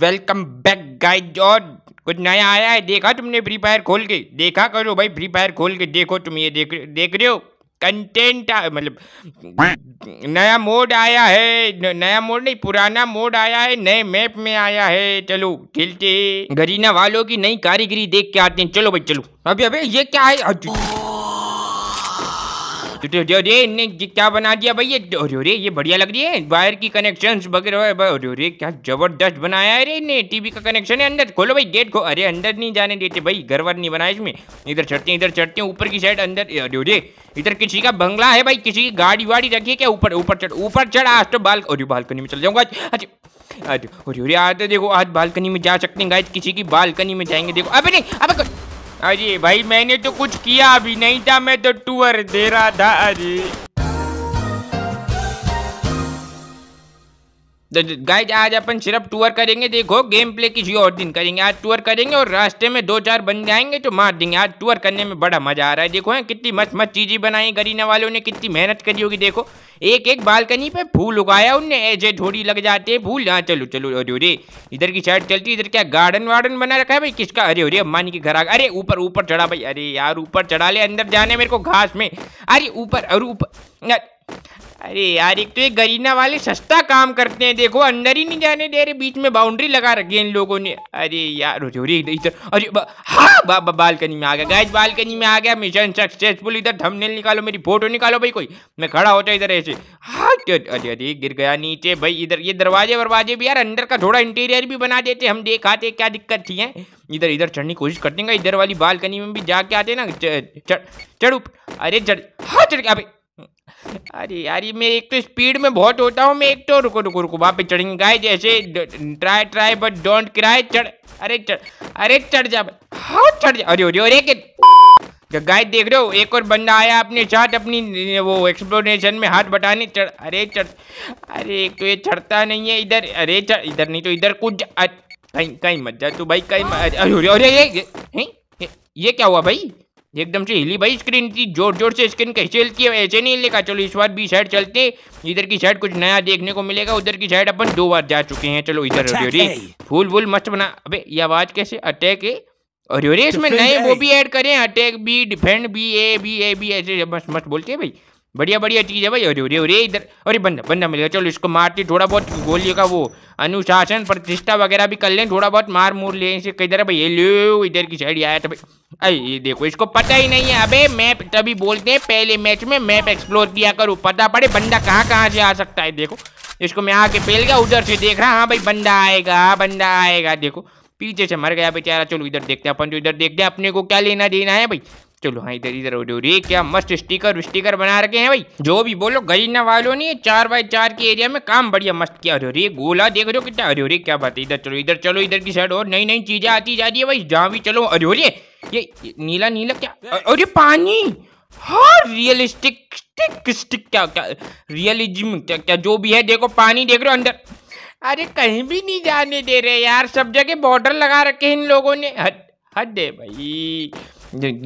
Welcome back guys और कुछ नया आया है? देखा तुमने फ्री फायर खोल के? देखा करो भाई फ्री फायर खोल के देखो तुम ये देख देख रहे हो? कंटेंट मतलब नया मोड आया है नया मोड नहीं, पुराना मोड आया है, नए मैप में आया है। चलो, खेलते गरीना वालों की नई कारीगरी देख के आते हैं। चलो भाई, चलो। अभी अबे, ये क्या है? तो ये क्या बना दिया भाई ये? रे ये बढ़िया लग रही है। वायर की कनेक्शन क्या ज़बरदस्त बनाया है रे इनने। टीवी का कनेक्शन है अंदर। खोलो भाई गेट खो अरे अंदर नहीं जाने देते भाई, घर वर नहीं बनाया इसमें। इधर चढ़ते हैं, इधर चढ़ते हैं, ऊपर की साइड अंदर। अरे इधर किसी का बंगला है भाई, किसी की गाड़ी वाड़ी रखी है क्या? ऊपर ऊपर चढ़ ऊपर चढ़, आज तो बाल और बालकनी में चल जाऊँगा, आज अरे आज तो देखो, आज बालकनी में जा सकते हैं गाइस किसी की बालकनी में जाएँगे, देखो। अबे नहीं, अबे को- अरे भाई, मैंने तो कुछ किया अभी नहीं था, मैं तो टूर दे रहा था, अरे। गाइज़ आज अपन सिर्फ़ टूर करेंगे, देखो गेम प्ले किसी और दिन करेंगे। आज टूर करेंगे और रास्ते में दो चार बंदे आएँगे तो मार देंगे। आज टूर करने में बड़ा मज़ा आ रहा है। देखो, हैं, कितनी मस्त मस्त चीज़ें बनाई गरीना वालों ने, कितनी मेहनत करी होगी, देखो। एक एक बालकनी पे फूल उगाया उनने, ऐसे थोड़ी लग जाते हैं फूल। हाँ चलो चलो, अरे अरे, इधर की साइड चलती, इधर क्या गार्डन वार्डन बना रखा है भाई? किसका? अरे अरे अम्मानी के घर आ अरे, ऊपर ऊपर चढ़ा भाई। अरे, यार, ऊपर चढ़ा ले, अंदर जाने मेरे को घास में। अरे, ऊपर अरे ऊपर अरे यार एक तो ये गरीना वाले सस्ता काम करते हैं देखो अंदर ही नहीं जाने दे रहे बीच में बाउंड्री लगा रखी है इन लोगों ने। अरे यार इधर अरे बा, हाँ बा, बा, बालकनी में आ गया गाइस बालकनी में आ गया मिशन सक्सेसफुल इधर थंबनेल निकालो मेरी फ़ोटो निकालो भाई कोई मैं खड़ा होता इधर ऐसे हाँ तो- अरे अरे गिर गया नीचे भाई इधर ये दरवाजे वरवाजे भी यार अंदर का थोड़ा इंटीरियर भी बना देते हम देख आते क्या दिक्कत थी है? इधर इधर चढ़ने की कोशिश करते हैं इधर वाली बालकनी में भी जाके आते ना चढ़ चढ़ अरे चढ़ हाँ चढ़ अबे अरे यार मैं एक तो स्पीड में बहुत होता हूँ मैं एक तो। रुको रुको रुको, वहाँ पे चढ़ेंगे। गाय जैसे try try but don't cry चढ़। अरे चढ़ अरे, चढ़ जा। हाँ चढ़ जा। अरे अरे अरे, के गाय देख रहे हो, एक और बंदा आया अपने साथ अपनी, वो एक्सप्लोरेशन में हाथ बटाने। चढ़, अरे चढ़। अरे, एक तो ये चढ़ता नहीं है इधर। अरे, चढ़, इधर नहीं तो इधर कुछ कहीं कहीं मत जा तू भाई, कहीं अरे अरे ये क्या हुआ भाई? एकदम से हिली भाई स्क्रीन की ज़ोर ज़ोर से स्क्रीन कैसे हिलती है ऐसे नहीं हिलेगा चलो इस बार भी साइड चलते इधर की साइड कुछ नया देखने को मिलेगा उधर की साइड अपन दो बार जा चुके हैं। चलो इधर अरे अरे फूल वूल मस्त बना। अबे ये आवाज़ कैसे? अटैक है अरे अरे इसमें नए वो भी ऐड करें attack B defend B A B A B ऐसे मस्त मस्त बोलते हैं भाई। बढ़िया बढ़िया चीज़ है भाई। अरे अरे अरे इधर अरे बंदा बंदा मिल गया चलो इसको मारते थोड़ा बहुत गोलियों का वो अनुशासन प्रतिष्ठा वगैरह भी कर लें थोड़ा बहुत मार मूर लें इसे है भाई ये लो इधर की साइड आया था भाई। अरे, ये देखो, इसको पता ही नहीं है। अबे, मैप तभी बोलते हैं, पहले मैच में मैप एक्सप्लोर किया करो। पता पड़े, बंदा कहाँ कहाँ से आ सकता है, देखो। इसको मैं आके फेल गया, उधर से देख रहा हाँ भाई, बंदा आएगा बंदा आएगा, देखो। पीछे से मर गया बेचारा, चलो इधर देखते हैं, अपन तो इधर देखते हैं, अपने को क्या लेना देना है भाई। चलो हाँ इधर इधर उधर रे क्या मस्त स्टिकर स्टिकर बना रखे हैं भाई। जो भी बोलो, गरीना वालों ने चार बाई चार के एरिया में काम बढ़िया मस्त किया। अरे रे गोला, देख रहे हो कितना अरे रे क्या बात है, इधर चलो इधर चलो, इधर की साइड और नई नई चीज़ें आती जा रही है भाई। जहाँ भी चलो अरे ये ये नीला नीला क्या? अ- अरे पानी! हाँ रियलिस्टिक स्टिक स्टिक क्या क्या रियलिज्म क्या क्या जो भी है, देखो, पानी देख रहे हो अंदर। अरे कहीं भी नहीं जाने दे रहे यार, सब जगह बॉर्डर लगा रखे इन लोगों ने। हद हद है भाई।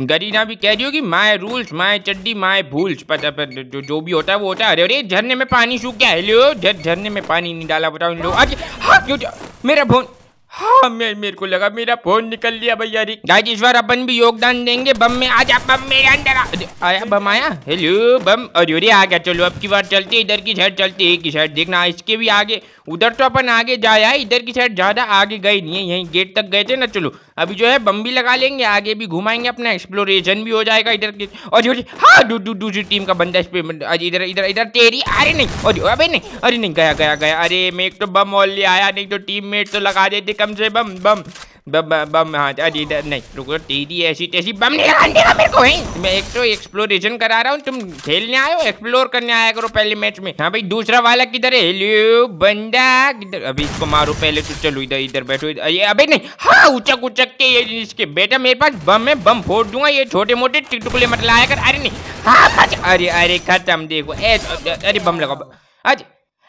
गरीना भी कह रही होगी, माय रूल्स, माय चड्डी, माय भूल्स। पता, पर जो जो भी होता है, वो होता है। अरे अरे, झरने में पानी सूख गया। हेलो झरने में पानी नहीं डाला बताओ इन लोग अरे हाँ क्यों मेरा फ़ोन हाँ मैं, मेरे को लगा मेरा फ़ोन निकल लिया भैया रे। गाइस, इस बार अपन भी योगदान देंगे। बम में आजा बम मेरे अंदर आ। आया, बम आया? हेलो बम। और आ गया। चलो, अब की बार चलते इधर की साइड चलते एक ही साइड देखना, इसके भी आगे। उधर तो अपन आगे जाया इधर की साइड ज़्यादा आगे गए नहीं है, यहीं गेट तक गए थे ना, चलो। अभी जो है बम भी लगा लेंगे, आगे भी घुमाएँगे अपना एक्सप्लोरेशन भी हो जाएगा इधर की। और हाँ दूसरी टीम का बंदा इस पर इधर इधर इधर, तेरी, अरे नहीं अरे अबे नहीं, अरे नहीं, गया गया गया, अरे मैं एक तो बम और ले आया, नहीं तो टीम मेट तो लगा देते कम से बम बम। बम बम हाँ नहीं रुको ऐसी तैसी बम नहीं लगाने मेरे को है मैं एक तो एक्सप्लोरेशन करा रहा हूँ तुम खेलने एक्सप्लोर करने आया करो पहले मैच में हाँ भाई दूसरा वाला किधर है हेलो बंदा किधर अभी इसको मारो पहले तो चलो इधर इधर बैठो ये नहीं हाँ उचक उचक के ये इसके बेटा मेरे पास बम है बम फोड़ दूँगा ये छोटे मोटे टिकटुकले मत लाया कर अरे नहीं हाँ अरे अरे खत्म देखो अरे बम लगा अरे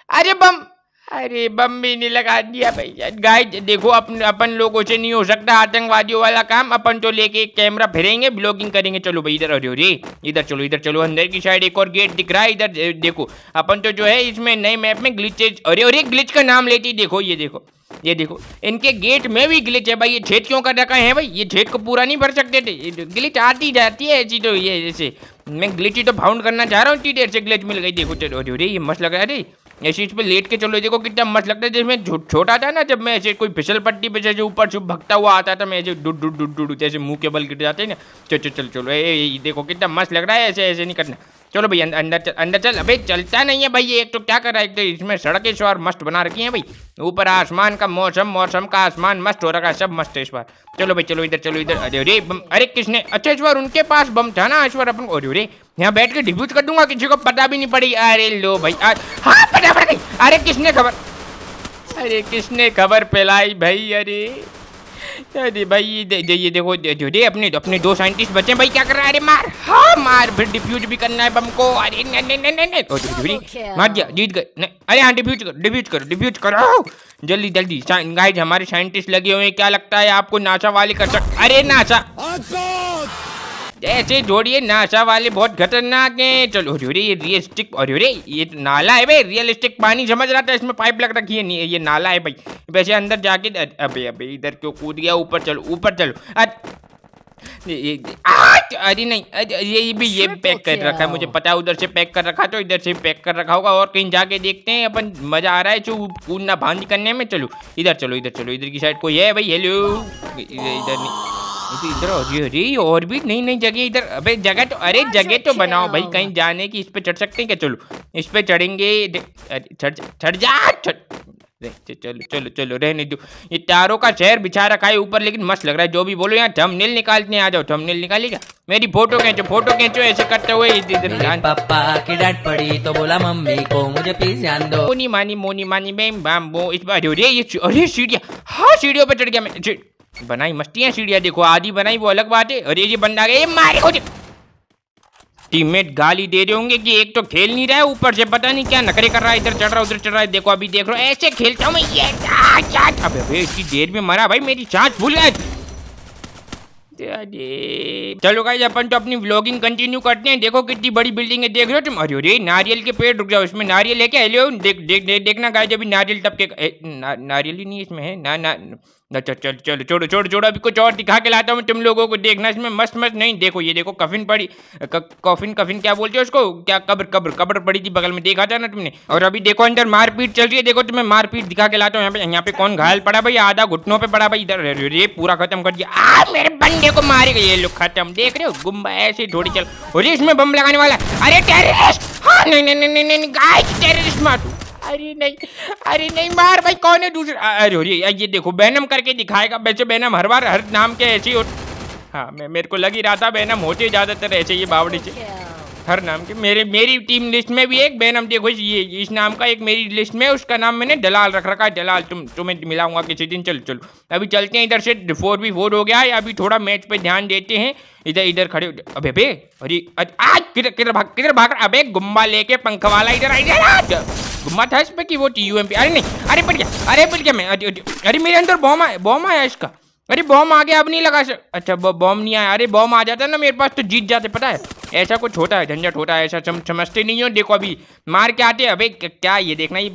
अरे बम अरे बम भी नहीं लगा दिया भैया गाय देखो, अपन अपन लोगों से नहीं हो सकता आतंकवादियों वाला काम। अपन तो लेके कैमरा फिरेंगे ब्लॉगिंग करेंगे। चलो भाई, इधर, अरे अरे, इधर चलो इधर चलो। अंदर की साइड एक और गेट दिख रहा है, इधर देखो, अपन तो जो है इसमें नए मैप में ग्लिचेज अरे अरे ग्लिच का नाम लेती देखो, ये देखो ये देखो, इनके गेट में भी ग्लिच है भाई। ये छेद क्यों कर रखा है भाई? ये छेद को पूरा नहीं भर सकते थे। ग्लिच आती जाती है ऐसी तो ये जैसे मैं ग्लिच तो फाउंड करना चाह रहा हूँ, इतनी देर से ग्लिच मिल गई। देखो, चलो, अरे ये मस्त लग रहा है। ऐसे इस पे लेट के चलो, देखो कितना मस्त लगता है, जिसमें छोटा था ना, जब मैं ऐसे कोई फिसल पट्टी पे जैसे ऊपर से भगता हुआ आता था, मैं ऐसे डुड डुड डुड डुड जैसे मुँह के बल गिर जाते हैं ना, चलो चलो चलो ए देखो कितना मस्त लग रहा है, ऐसे ऐसे नहीं करना। चलो भाई अंदर चल अंदर चल, अबे चलता नहीं है भाई, एक तो क्या कर रहा है, एक तो इसमें सड़कें इस बार मस्त बना रखी है भाई। ऊपर आसमान का मौसम मौसम का आसमान मस्त हो रखा है, सब मस्त है इस बार। चलो भाई, चलो इधर चलो इधर, अरे अरे अरे किसने अच्छा इस बार उनके पास बम था ना, इस बार अपन अरे अरे यहाँ बैठ के डिफ्यूज कर दूँगा किसी को पता भी नहीं पड़ी। अरे लो भाई हाँ पता पड़ गई अरे किसने खबर? अरे किसने खबर फैलाई भाई अरे? अरे भाई दे, दे, ये देखो दे, दे, दे अपने अपने दो साइंटिस्ट बचे भाई क्या कर रहा है? अरे मार हाँ मार फिर डिफ्यूज भी करना है बम को अरे नहीं नहीं नहीं नहीं नहीं मार दिया जीत गए। अरे हाँ डिफ्यूज कर डिफ्यूज करो डिफ्यूज करो। जल्दी जल्दी। गाइज़ हमारे साइंटिस्ट लगे हुए हैं क्या लगता है आपको? नासा वाले कर सकते अरे नासा। ऐसे जोड़िए नासा वाले बहुत खतरनाक हैं। चलो अरे ये रियलिस्टिक अरे ये नाला है भाई रियलिस्टिक पानी समझ रहा था इसमें पाइप लग रखी है। ये नाला है भाई। वैसे अंदर जाके अबे अबे इधर क्यों कूद गया? ऊपर चलो ऊपर चलो। अरे नहीं ये भी ये पैक कर रखा है मुझे पता है उधर से पैक कर रखा तो इधर से पैक कर रखा होगा और कहीं जाके देखते हैं अपन मज़ा आ रहा है जो कूदना भांजी करने में चलो। इधर चलो इधर चलो इधर की साइड कोई है भाई? हेलो इधर नहीं। तो इधर अरे अरे और भी नई नई जगह इधर अबे जगह तो अरे जगह तो बनाओ भाई कहीं जाने की इस पे चढ़ सकते हैं क्या चलो इस पे चढ़ेंगे चढ़ चढ़ जा चलो चलो चलो रहने दो ये तारों का शहर बिछा रखा है ऊपर लेकिन मस्त लग रहा है जो भी बोलो यहाँ थंबनेल निकालते आ जाओ थंबनेल निकालिएगा मेरी फ़ोटो खींचो फ़ोटो खींचो ऐसे करते हुए पापा की डांट पड़ी तो बोला मम्मी को मुझे प्लीज़ ध्यान दो मोनी मानी मोनी मानी मैम बाम्बो इस बार अरे ये अरे सीढ़िया हाँ सीढ़ियों पे चढ़ गया मैं बनाई, मस्तियाँ सीढ़िया देखो, आधी बनाई, वो अलग बात है। अरे, ये बंदा गए मारे को टीममेट गाली दे रहे होंगे कि एक तो खेल नहीं रहा है, ऊपर से पता नहीं क्या नखरे कर रहा है, इधर चढ़ रहा है, उधर चढ़ रहा है। देखो, अभी देख रहा हूँ, ऐसे खेलता हूँ मैं, ये अबे अबे, इतनी देर में मरा भाई, मेरी सांस भूल गया चलो गाइस अपन तो अपनी व्लॉगिंग कंटिन्यू करते हैं। देखो, कितनी बड़ी बिल्डिंग है, देख रहे हो तुम? अरे अरे, नारियल के पेड़ रुक जाओ, इसमें नारियल है क्या? हेलो, देख देख देख, देखना गाइस अभी नारियल टपके नारियल ही नहीं इसमें है, ना ना अच्छा चल, चलो छोड़ो छोड़ो छोड़ो, अभी कुछ और दिखा के लाता हूँ तुम लोगों को देखना, इसमें मस्त मस्त, नहीं, देखो, ये देखो, कफिन पड़ी कफिन कफिन क्या बोलते हो उसको? क्या कब्र कब्र कब्र पड़ी थी बगल में, देखा था ना तुमने? और अभी देखो, अंदर मारपीट चल रही है, देखो तुम्हें मारपीट दिखा के लाता हूँ, यहाँ पे यहाँ पे कौन घायल पड़ा भाई? आधा घुटनों पे पड़ा भाई, इधर ये पूरा खत्म कर दिया। आ, मेरे बंदे को मारे ये लोग खत्म, देख रहे हो? गुम्बा ऐसे थोड़ी चल, और इसमें बम लगाने वाला, अरे टेररिस्ट हाँ नहीं नहीं नहीं नहीं गाइस टेररिस्ट मार अरे नहीं अरे नहीं मार भाई, कौन है दूसरा? अरे अरे ये देखो बैनम करके दिखाएगा, वैसे बैनम हर बार हर नाम के ऐसे ही हाँ मैं, मेरे को लग ही रहा था बैनम होते ज़्यादातर ऐसे ही बावड़ी से। हर नाम के, मेरे, मेरी टीम लिस्ट में भी एक बैनम देखो ये, इस नाम का एक मेरी लिस्ट में, उसका नाम मैंने दलाल रख रखा है, दलाल, तुम, तुम्हें मिलाऊँगा किसी दिन, चलो चलो। अभी चलते हैं इधर से फोर भी फोर हो गया है, अभी थोड़ा मैच पे ध्यान देते हैं। इधर इधर खड़े अबे बे अरे आज किधर किधर भाग किधर भाग अबे, गुम्बा लेके पंख वाला इधर आ गुम्मा था इस पे कि वो टी यू एम पी अरे नहीं अरे पिट गया अरे पिट गया मैं अरे अरे मेरे अंदर बॉम आया बॉम आया इसका। अरे बॉम आ गया अब नहीं लगा सक। अच्छा बॉम नहीं आया अरे बॉम आ जाता ना मेरे पास तो जीत जाते पता है? ऐसा कुछ होता है झंझट होता है ऐसा सम, समझते नहीं हो देखो अभी मार के आते अबे क्या ये देखना ये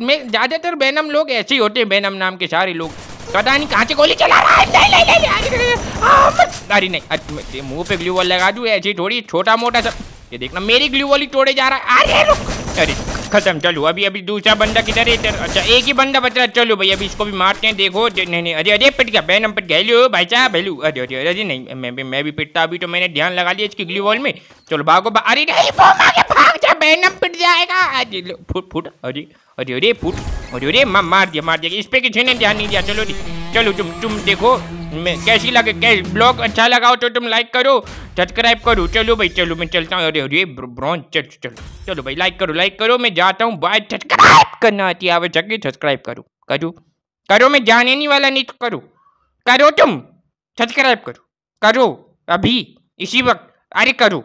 में ज़्यादातर बैनम लोग ऐसे ही होते हैं बैनम नाम के सारे लोग। पता नहीं कहाँ से गोली चला रहा है नहीं नहीं नहीं अरे नहीं मुँह पे ग्लू वॉल लगा दूँ ऐसे थोड़ी छोटा मोटा सा ये देखना मेरी ग्लू वॉल तोड़े जा रहा है। अरे रुक। अरे, खत्म, चलो, अभी अभी दूसरा बंदा किधर है इधर? अच्छा एक ही बंदा बच, चलो भाई अभी इसको भी मारते हैं, देखो नहीं नहीं, अरे अरे, पिट गया बैनम पिट गया भाई साहब भैलू अरे अरे अरे, नहीं, मैं भी मैं भी पिटता, अभी तो मैंने ध्यान लगा लिया इसकी ग्लू वॉल में। चलो, भागो अरे, नहीं, भाग जा बैनम पिट जाएगा। अरे अरे अरे अरे, फुट, अरे अरे, मार दिया मार दिया, इस पे किसी ने ध्यान नहीं दिया, चलो चलो तुम तुम देखो। मैं कैसी लगे? कैस ब्लॉग अच्छा लगा हो तो तुम लाइक करो सब्सक्राइब करो। चलो भाई, चलो, मैं चलता हूँ। अरे अरे ब्रॉन्ज चल, चलो चलो। भाई लाइक करो लाइक करो, मैं जाता हूँ। बाय सब्सक्राइब करना आती है आवश्यक सब्सक्राइब करो। करो करो, मैं जाने नहीं वाला, नहीं तो करो। करो तुम सब्सक्राइब करो। करो, अभी, इसी वक्त। अरे, करो।